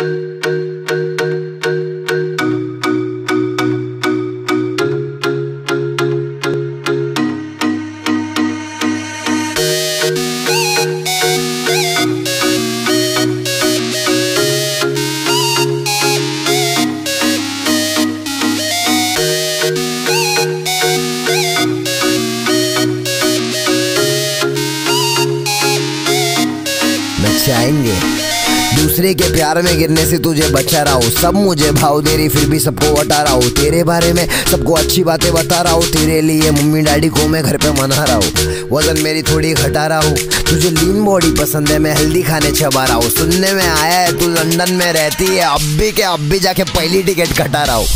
Música चाहेंगे दूसरे के प्यार में गिरने से तुझे बचा रहा हूँ। सब मुझे भाव दे रही, फिर भी सबको बता रहा हूँ। तेरे बारे में सबको अच्छी बातें बता रहा हूँ। तेरे लिए मम्मी डैडी को मैं घर पे मना रहा हूँ। वज़न मेरी थोड़ी घटा रहा हूँ। तुझे लीन बॉडी पसंद है, मैं हेल्दी खाने चबा रहा हूँ। सुनने में आया है, तू लंदन में रहती है। अब भी के, अब भी जाके पहली टिकट कटा रहा हूँ।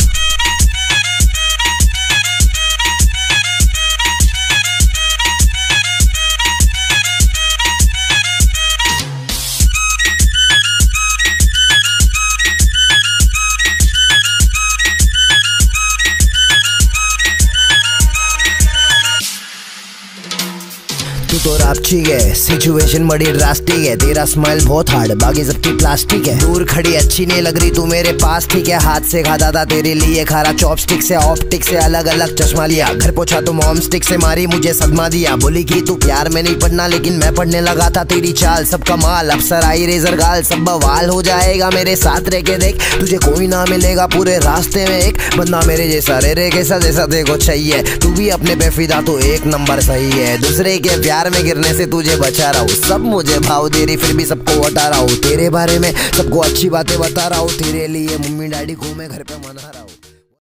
तू रापची है। सिचुएशन बड़ी ड्रास्टिक है। तेरा स्माइल बहुत हार्ड बाकी सबकी प्लास्टिक है। दूर खड़ी अच्छी नहीं लग रही। तू मेरे पास ठीक है। हाथ से खाता था तेरे लिए खारा। चॉपस्टिक से ऑप्टिक से अलग अलग चश्मा लिया। घर पहुँचा तो मॉम स्टिक से मारी, मुझे सदमा दिया। बोली की तू प्यार में नहीं पढ़ना, लेकिन मैं पढ़ने लगा था तेरी चाल। सब कमाल अफसर, आई रेजर गाल। सब बवाल हो जाएगा मेरे साथ रह के देख। तुझे कोई ना मिलेगा पूरे रास्ते में एक। बंदा मेरे जैसा रे रे, कैसा जैसा देखो चाहिए। तू भी अपने पे फिदा तो एक नंबर सही है। दूसरे के प्यार में गिरने से तुझे बचा रहा हूँ। सब मुझे भाव दे रही, फिर भी सबको बता रहा हूँ। तेरे बारे में सबको अच्छी बातें बता रहा हूँ। तेरे लिए मम्मी, डैडी को मैं घर पे मना रहा हूँ।